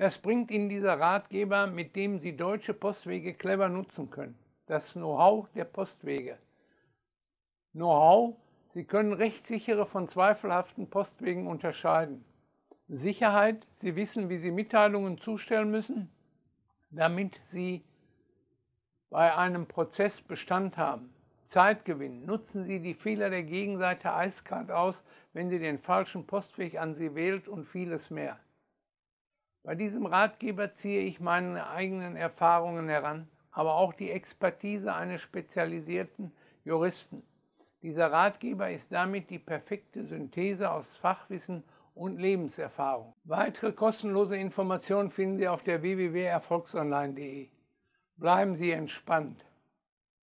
Das bringt Ihnen dieser Ratgeber, mit dem Sie deutsche Postwege clever nutzen können. Das Know-how der Postwege. Know-how, Sie können rechtssichere von zweifelhaften Postwegen unterscheiden. Sicherheit, Sie wissen, wie Sie Mitteilungen zustellen müssen, damit Sie bei einem Prozess Bestand haben. Zeitgewinn. Nutzen Sie die Fehler der Gegenseite eiskalt aus, wenn sie den falschen Postweg an Sie wählt und vieles mehr. Bei diesem Ratgeber ziehe ich meine eigenen Erfahrungen heran, aber auch die Expertise eines spezialisierten Juristen. Dieser Ratgeber ist damit die perfekte Synthese aus Fachwissen und Lebenserfahrung. Weitere kostenlose Informationen finden Sie auf der www.erfolgsonline.de. Bleiben Sie entspannt.